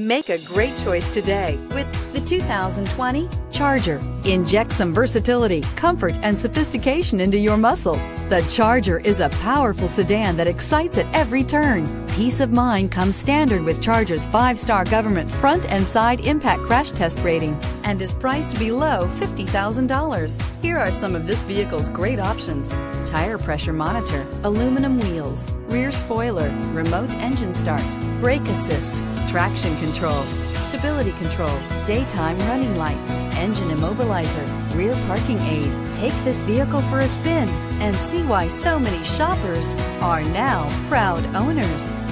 Make a great choice today with the 2020 Charger. Inject some versatility, comfort, and sophistication into your muscle. The Charger is a powerful sedan that excites at every turn. Peace of mind comes standard with Charger's five-star government front and side impact crash test rating and is priced below $50,000. Here are some of this vehicle's great options. Tire pressure monitor, aluminum wheels, rear spoiler, remote engine start, brake assist, traction control, stability control, daytime running lights, engine immobilizer, rear parking aid. Take this vehicle for a spin and see why so many shoppers are now proud owners.